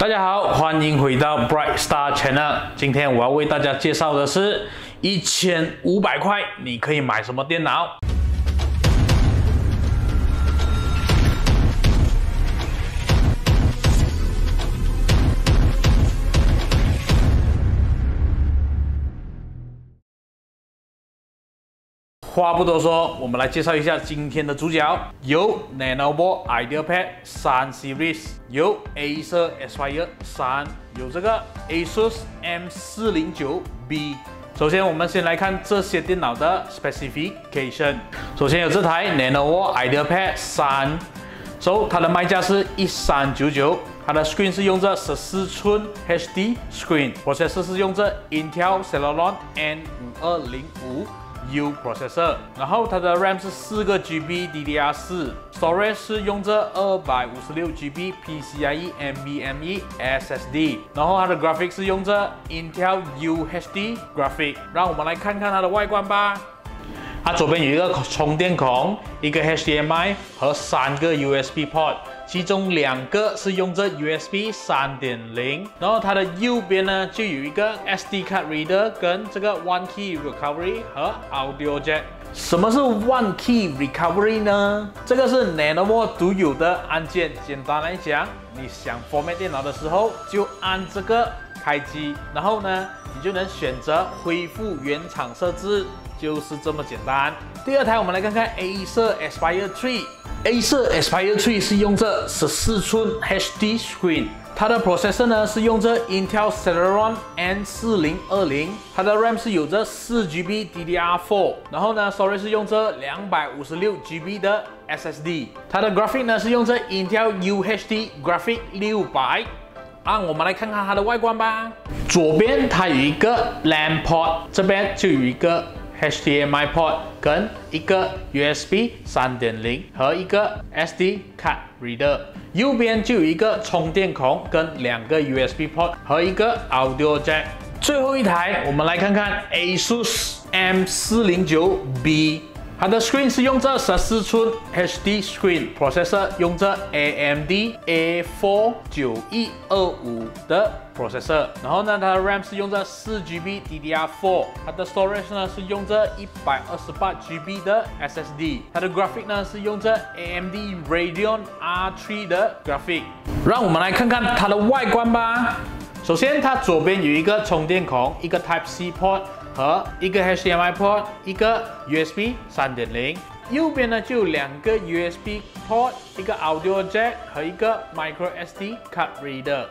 大家好，欢迎回到 Bright Star Channel。今天我要为大家介绍的是一千五百块，你可以买什么电脑？话不多说，我们来介绍一下今天的主角，有 Nanoboard IdeaPad 3 Series，有 Acer Aspire 3，有这个 Asus M409B。首先，我们先来看这些电脑的 specification。首先有这台 Nanoboard IdeaPad 3，so 它的卖价是一三九九，它的 screen 是用这十四寸 HD screen process 是用这 Intel Celeron N5205。U processor，然后它的 RAM 是四个 GB DDR4，storage 是用着二百五十六 GB PCIe NVMe SSD，然后它的 Graphics 是用着 Intel UHD graphic。让我们来看看它的外观吧。它左边有一个充电孔，一个 HDMI 和三个 USB port。其中两个是用这 USB 三点零，然后它的右边呢就有一个 SD card reader 跟这个 One Key Recovery 和 Audio Jack。什么是 One Key Recovery 呢？这个是 n a n o v o 独有的按键。简单来讲，你想 format 电脑的时候就按这个开机，然后呢你就能选择恢复原厂设置，就是这么简单。第二台我们来看看 Acer Aspire 3。Acer Aspire 3是用这十四寸 HD screen，它的 processor 呢是用这 Intel Celeron N4020，它的 RAM 是有着四 GB DDR4，然后呢 storage 是用这两百五十六 GB 的 SSD，它的 graphic 呢是用这 Intel UHD Graphic 六百。啊我们来看看它的外观吧。左边它有一个 LAN port，这边就有一个。HDMI port 跟一个 USB 3.0和一个 SD 卡 reader，右边就有一个充电孔跟两个 USB port 和一个 audio jack。最后一台，我们来看看 ASUS M409B。它的 screen 是用这十四寸 HD screen，processor 用这 AMD A4 九一二五的 processor，然后呢，它的 RAM 是用这四 GB DDR4，它的 storage 呢是用这一百二十八 GB 的 SSD，它的 graphic 呢是用这 AMD Radeon R3 的 graphic。让我们来看看它的外观吧。首先，它左边有一个充电孔，一个 Type C port。和一个 HDMI port，一个 USB 三点零，右边呢就有两个 USB port，一个 Audio Jack 和一个 Micro SD Card Reader。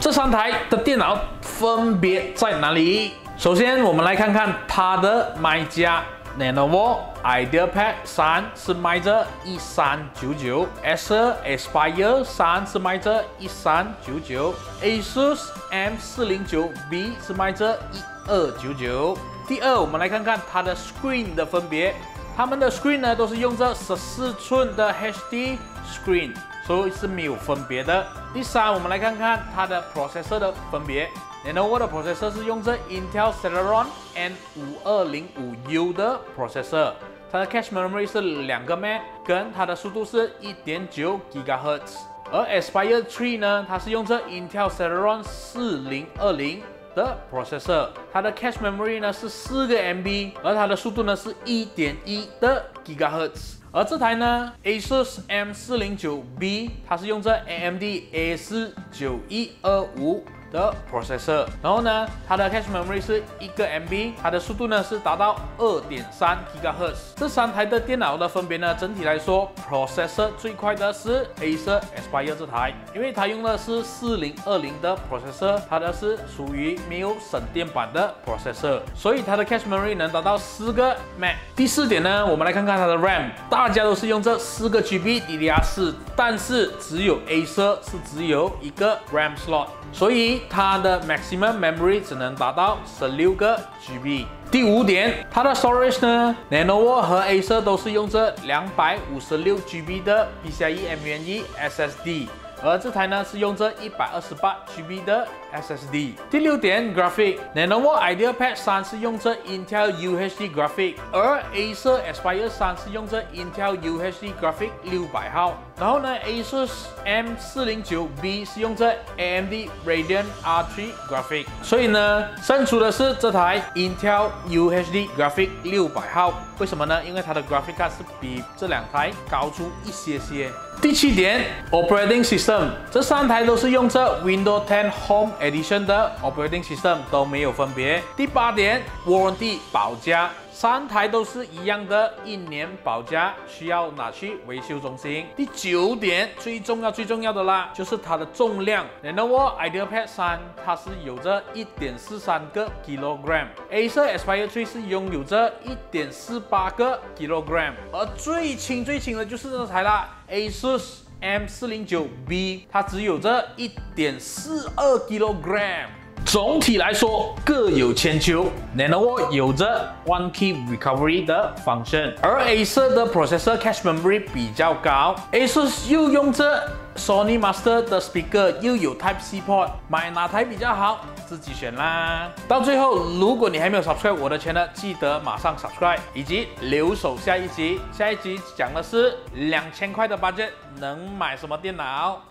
这三台的电脑分别在哪里？首先我们来看看它的卖家。Lenovo IdeaPad 3是卖着一三九九，Acer Aspire 3是卖着一三九九，Asus M409B 是卖着一二九九。第二，我们来看看它的 screen 的分别，它们的 screen 呢都是用着十四寸的 HD screen，所以是没有分别的。第三，我们来看看它的 processor 的分别。Lenovo 的 processor 是用这 Intel Celeron N5205U 的 processor，它的 cache memory 是两个 M，跟它的速度是一点九 GHz。而 Aspire 3呢，它是用这 Intel Celeron 4020的 processor，它的 cache memory 呢是四个 MB，而它的速度呢是一点一的 GHz。而这台呢，Asus M409B，它是用这 AMD A49125。的 processor，然后呢，它的 cache memory 是一个 MB，它的速度呢是达到二点三 GHz。这三台的电脑的分别呢，整体来说，processor 最快的是 Acer Aspire 这台，因为它用的是四零二零的 processor，它的是属于没有省电版的 processor，所以它的 cache memory 能达到四个 M。第四点呢，我们来看看它的 RAM，大家都是用这四个 GB DDR4，但是只有 Acer 是只有一个 RAM slot。所以它的 maximum memory 只能达到十六个 GB。第五点，它的 storage 呢，Lenovo 和 Acer 都是用这两百五十六 GB 的 PCIe M1E SSD。而这台呢是用这一百二十八 GB 的 SSD。第六点，Graphic，Lenovo IdeaPad 三是用这 Intel UHD Graphic，而 Acer Aspire 三是用这 Intel UHD Graphic 六百号。然后呢，Asus M409B 是用这 AMD Radeon R3 Graphic，所以呢，胜出的是这台 Intel UHD Graphic 六百号。为什么呢？因为它的 Graphic card 是比这两台高出一些些。第七点，Operating System，这三台都是用这 Windows 10 Home Edition 的 Operating System，都没有分别。第八点，Warranty 保价。三台都是一样的，一年保价，需要拿去维修中心。第九点，最重要最重要的啦，就是它的重量。Lenovo IdeaPad 三，它是有着一点四三个 kilogram，Acer Aspire 3是拥有着一点四八个 kilogram，而最轻最轻的就是这台啦，Asus M409B，它只有着一点四二 kilogram。总体来说各有千秋，Lenovo 有着 One Key Recovery 的 function，而 Acer 的 Processor Cache Memory 比较高，Asus 又用着 Sony Master 的 Speaker，又有 Type C port，买哪台比较好，自己选啦。到最后，如果你还没有 subscribe 我的 channel，记得马上 subscribe，以及留守下一集。下一集讲的是两千块的 budget 能买什么电脑。